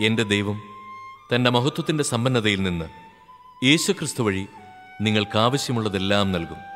എന്റെ ദൈവം തന്റെ മഹത്വത്തിന്റെ സമ്പന്നതയിൽ നിന്ന് യേശുക്രിസ്തു വഴി നിങ്ങൾക്ക് ആവശ്യമുള്ളതെല്ലാം നൽകും.